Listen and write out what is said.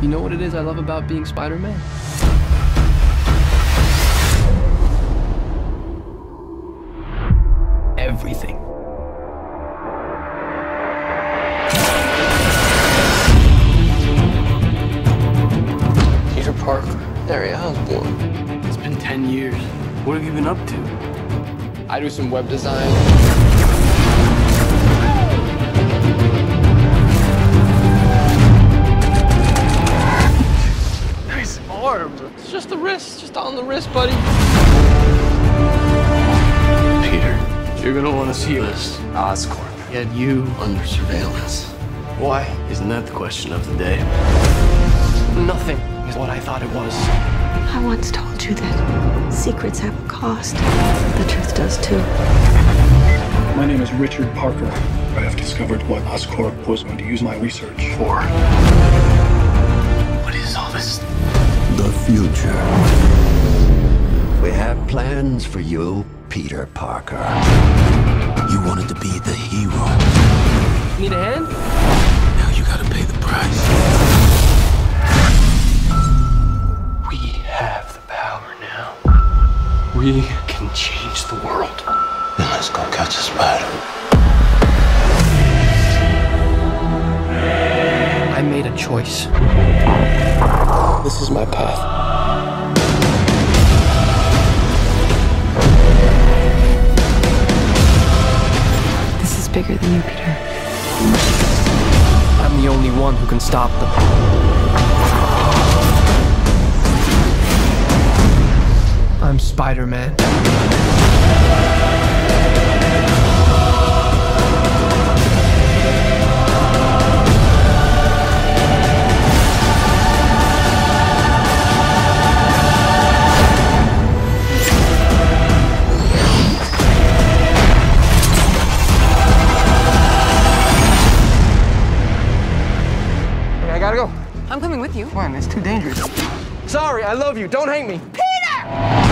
You know what it is I love about being Spider-Man? Everything. Peter Parker, Harry Osborn. It's been 10 years. What have you been up to? I do some web design. Wrist, just on the wrist, buddy. Peter, you're gonna want to see this. Oscorp. He had you Under surveillance. Why? Isn't that the question of the day? Nothing is what I thought it was. I once told you that secrets have a cost. The truth does too. My name is Richard Parker. I have discovered what Oscorp was going to use my research for. Plans for you, Peter Parker. You wanted to be the hero. Need a hand? Now you gotta pay the price. We have the power now. We can change the world. Then let's go catch a spider. I made a choice. This is my path. Bigger than you, Peter. I'm the only one who can stop them. I'm Spider-Man. Gotta go. I'm coming with you. Come on, it's too dangerous. Sorry, I love you. Don't hate me. Peter!